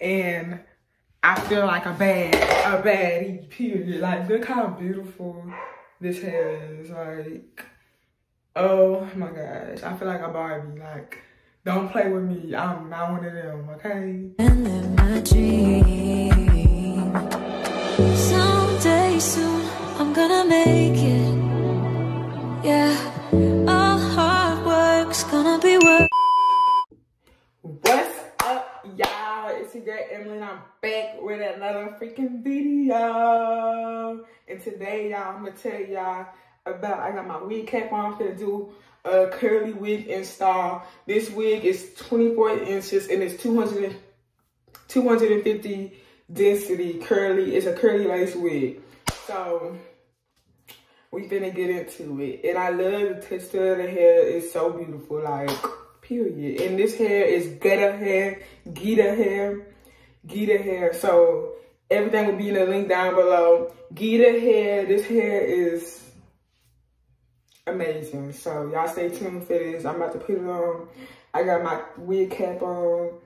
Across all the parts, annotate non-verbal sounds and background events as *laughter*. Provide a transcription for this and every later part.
and I feel like a bad, a baddie, period. Like, look how beautiful this hair is. Like, oh my gosh. I feel like a Barbie. Like, don't play with me. I'm not one of them, okay? Y'all? It's your girl Emily, and I'm back with another freaking video. And today, y'all, I'm gonna tell y'all about I got my wig cap on. I'm gonna do a curly wig install. This wig is 24 inches and it's 200, 250 density curly. It's a curly lace wig. So we finna get into it. And I love the texture of the hair. It's so beautiful, like, period. And this hair is Geeta hair, Geeta hair, Geeta hair. So everything will be in the link down below. Geeta hair, this hair is amazing. So y'all stay tuned for this. I'm about to put it on. I got my wig cap on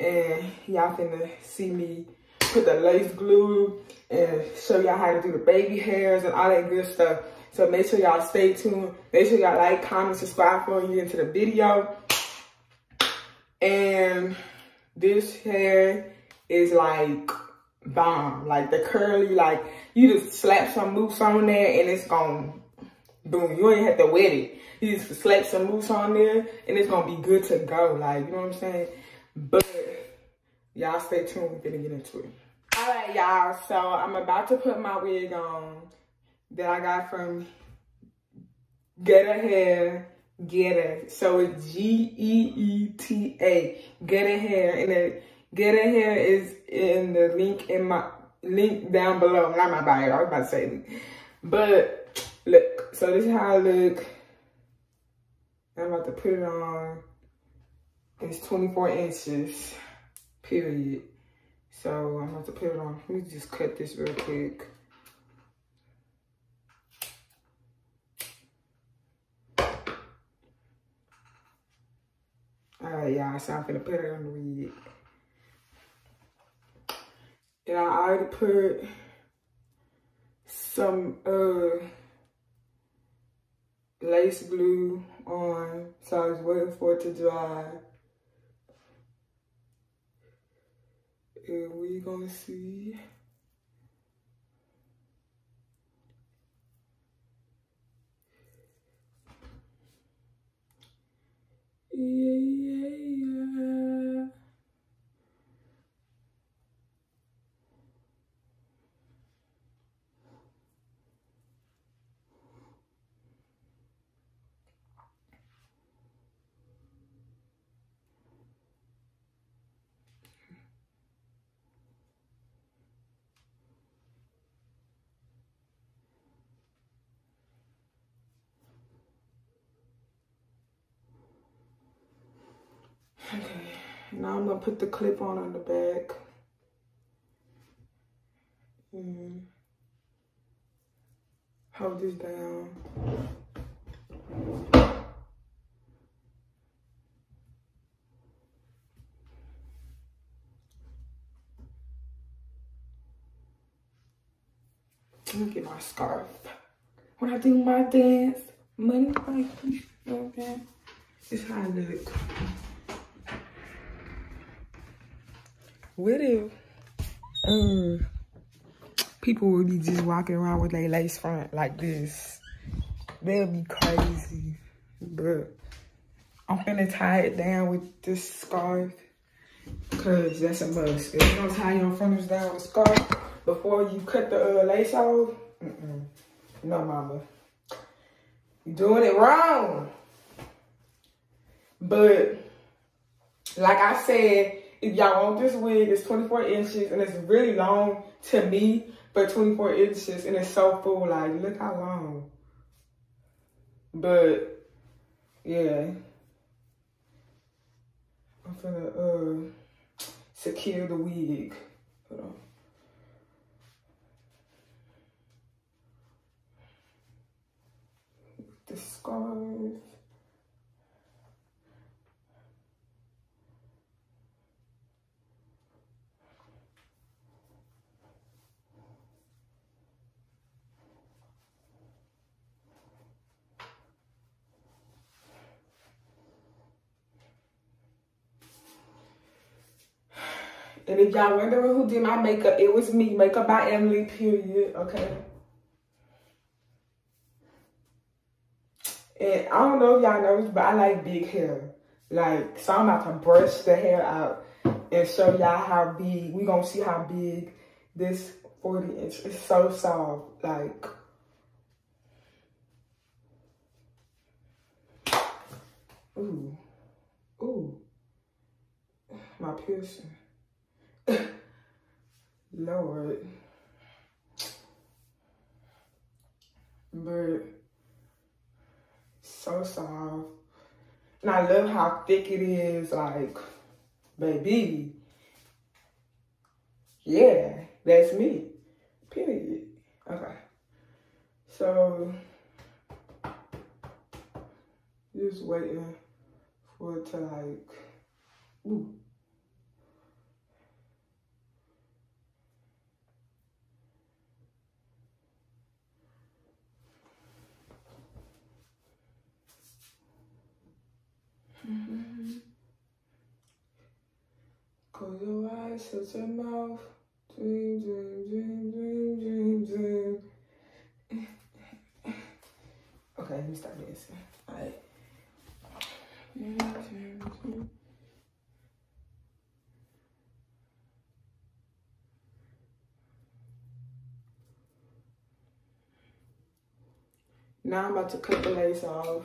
and y'all finna see me put the lace glue and show y'all how to do the baby hairs and all that good stuff. So make sure y'all stay tuned. Make sure y'all like, comment, subscribe before you get into the video. And this hair is like bomb. Like the curly, like you just slap some mousse on there and it's gone boom, you ain't have to wet it. You just slap some mousse on there and it's gonna be good to go. Like, you know what I'm saying? But y'all stay tuned, we're gonna get into it. All right, y'all, so I'm about to put my wig on that I got from Get a Hair, Geeta. So it's G-E-E-T-A, Get Geeta Hair. And the Geeta Hair is in the link in my, link down below. Not my bio, I was about to say But Look, so this is how I look. I'm about to put it on. It's 24 inches, period. So I'm about to put it on. Let me just cut this real quick. All right, y'all, so I'm gonna put it on the wig. And I already put some, uh, lace glue on, so I was waiting for it to dry. And we gonna see. Yeah, Okay, now I'm gonna put the clip on on the back. And hold this down. Let me get my scarf. When I do my dance, money like. This is how I look. What if um, people would be just walking around with their lace front like this? They'll be crazy. But I'm gonna tie it down with this scarf because that's a must. If you don't tie your fronts down with scarf before you cut the uh, lace off, mm -mm. no mama. You're doing it wrong. But like I said, if y'all want this wig, it's 24 inches and it's really long to me, but 24 inches and it's so full. Like, look how long. But, yeah. I'm gonna uh, secure the wig. Hold on. The scarf. And if y'all wondering who did my makeup, it was me. Makeup by Emily, period. Okay. And I don't know if y'all know this, but I like big hair. Like, so I'm about to brush the hair out and show y'all how big, we gonna see how big this 40 inch is so soft. Like, ooh, ooh, my piercing. Lord. But so soft. And I love how thick it is, like, baby. Yeah, that's me. Period. Okay. So, just waiting for it to like, ooh. Eyes, your mouth. Dream, dream, dream, dream, dream, dream. *laughs* okay, let me start dancing. All right. Now I'm about to cut the lace off.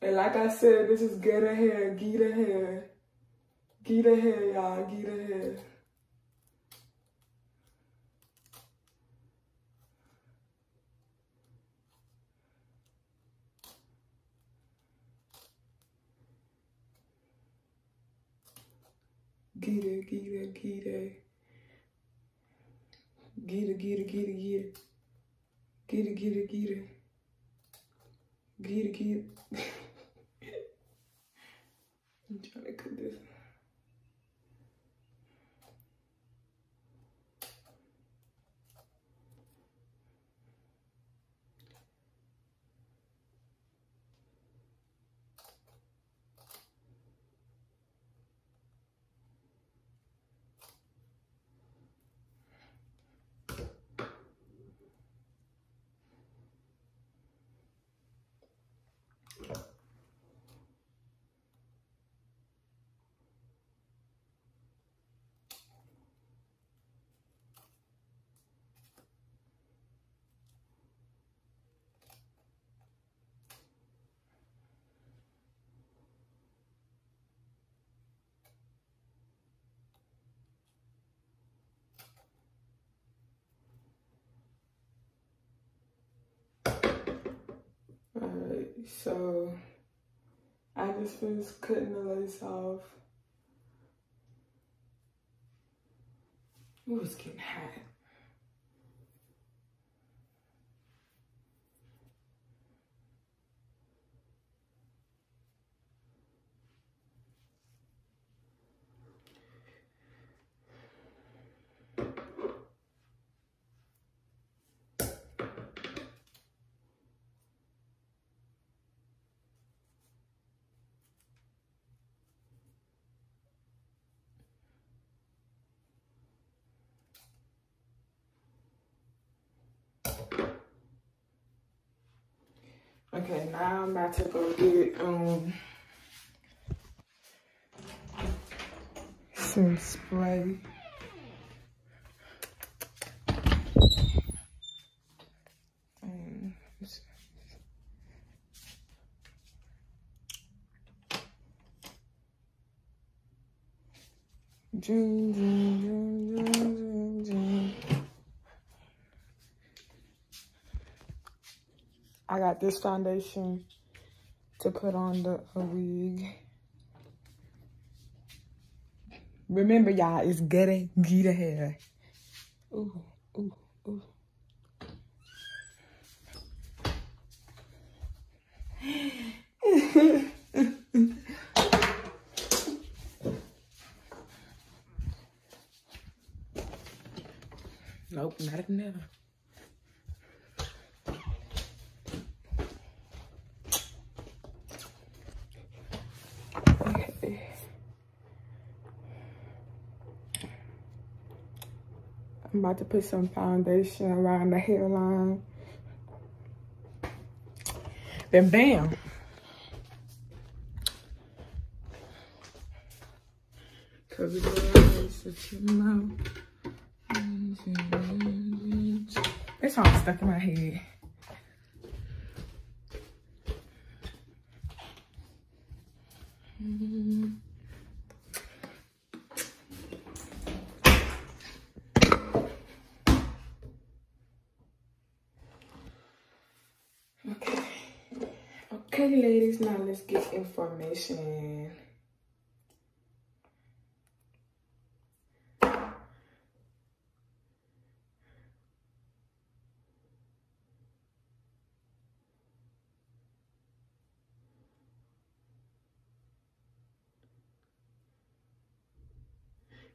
And like I said, this is get a hair, Geeta hair. Geeta hair, y'all, Geeta hair. Geeta, Geeta, Geeta. Geeta, Geeta, Geeta, Geeta. Geeta, Geeta, Geeta. Geeta, *laughs* Geeta. I'm trying to cut this. Alright, so I just finished cutting the lace off. It was getting hot. Okay, now I'm about to go get um some spray. Um, Dream, dream, dream, dream, dream, dream. I got this foundation to put on the wig. Remember, y'all, it's getting Geeta hair. Ooh, ooh, ooh. nope, not another. I'm about to put some foundation around the hairline. Then bam. Cover song stuck in my head. Okay, ladies, now let's get information.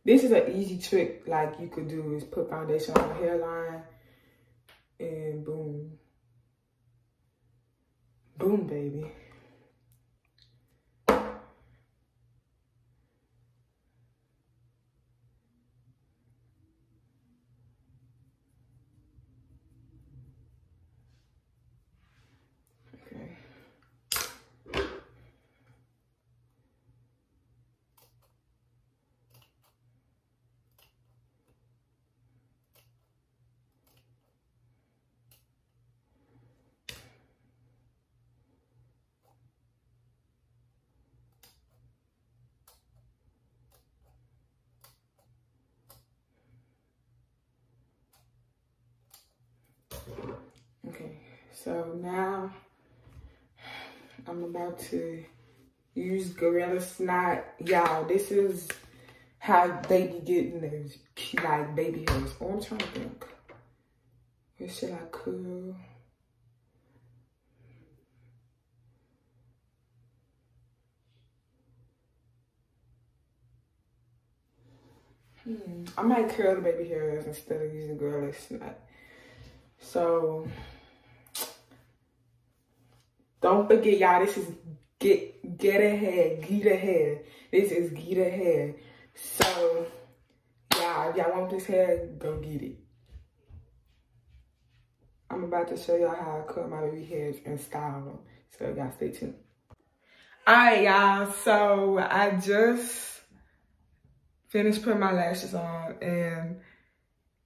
This is an easy trick like you could do is put foundation on the hairline and boom. Boom, baby. Okay, so now I'm about to use Gorilla Snot. Y'all, this is how they be getting those like baby hairs. Oh, I'm trying to think. Where should I curl? Hmm. I might curl the baby hairs instead of using Gorilla Snot. So don't forget, y'all, this is get get ahead, get ahead. This is get ahead. So y'all, if y'all want this hair, go get it. I'm about to show y'all how I cut my baby hairs and style them. So y'all stay tuned. All right, y'all. So I just finished putting my lashes on and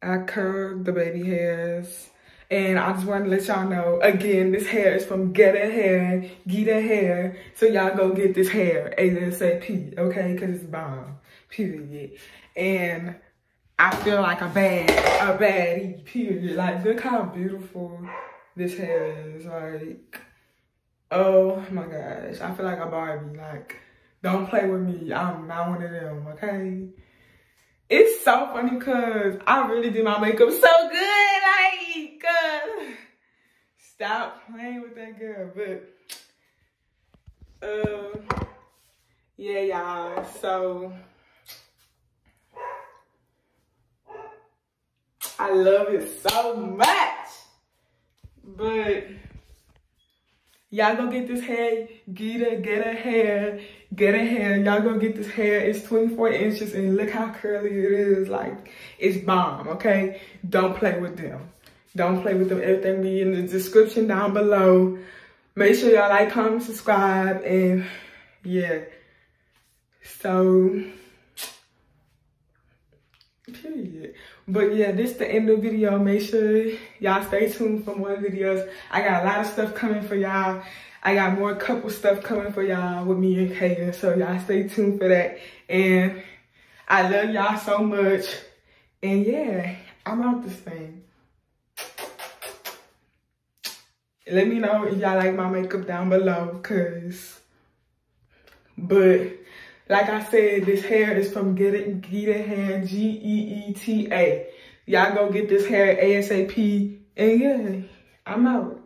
I curled the baby hairs and I just wanted to let y'all know, again, this hair is from Geeta Hair, Geeta Hair. So y'all go get this hair ASAP, okay? Because it's bomb, period. And I feel like a bad, a baddie, period. Like, look how beautiful this hair is. Like, oh my gosh. I feel like a Barbie. Like, don't play with me. I'm not one of them, okay? It's so funny because I really did my makeup so good stop playing with that girl. But uh, yeah, y'all. So I love it so much. But y'all go get this hair, get a get a hair, get a hair. Y'all go get this hair. It's 24 inches and look how curly it is. Like it's bomb, okay? Don't play with them. Don't play with them. Everything be in the description down below. Make sure y'all like, comment, subscribe, and yeah. So, period. But yeah, this is the end of the video. Make sure y'all stay tuned for more videos. I got a lot of stuff coming for y'all. I got more couple stuff coming for y'all with me and Kaden. So y'all stay tuned for that. And I love y'all so much. And yeah, I'm out this thing. Let me know if y'all like my makeup down below, cause, but like I said, this hair is from Get It, Geeta Hair, G-E-E-T-A. Y'all go get this hair ASAP, and yeah, I'm out.